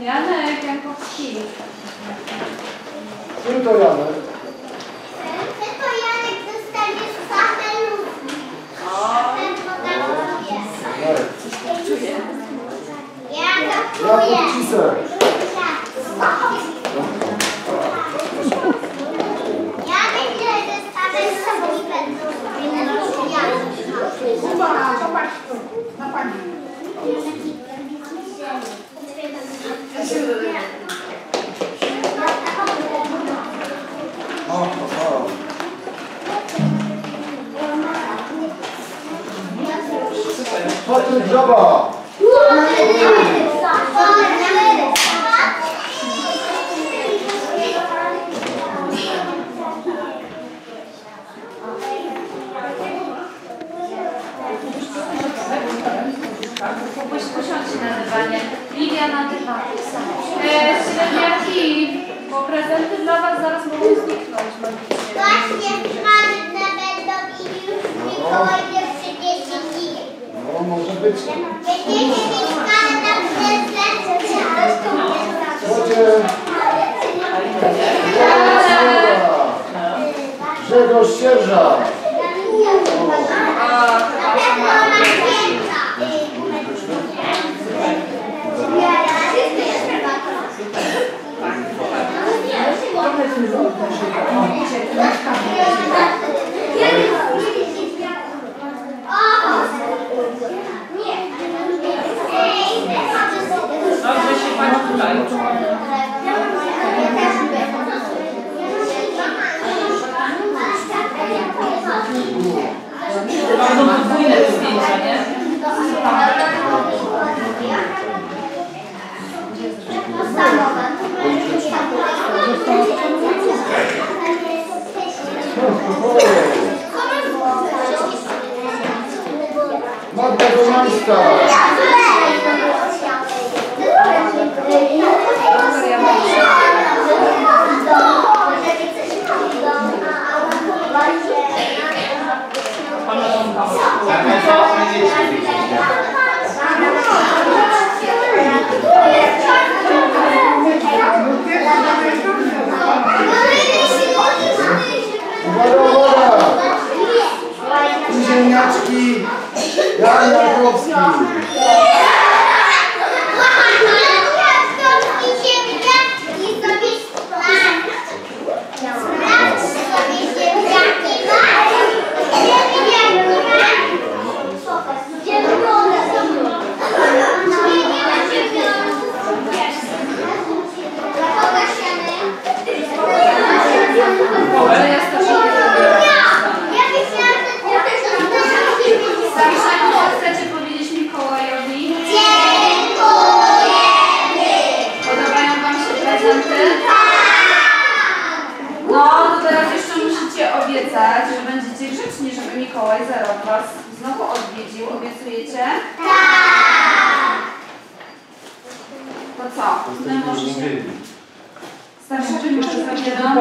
Janek Jankowski. Który to Janek? Ten to Janek dostaniesz papelówki. Ten podaruje. Ja gotuję. Ja podcisek. Ja myślę, że dostaniesz papelówki. Kuba, popatrz tu, na pani. Patryk Żaba. Usiądźcie na dywanie. Lidia na dywanie. E, średniaki, bo prezenty dla was zaraz mogą zniknąć. Właśnie czarne będą i już Mikołaj może być. Grzegorz Sierża. Bardzo podwójne zdjęcia, nie? Magda Domańska. Jan Jankowski. Obiecać, że będziecie grzeczni, żeby Mikołaj za rok was znowu odwiedził. Obiecujecie? To co? My może się... Starszemu jeszcze zabieram.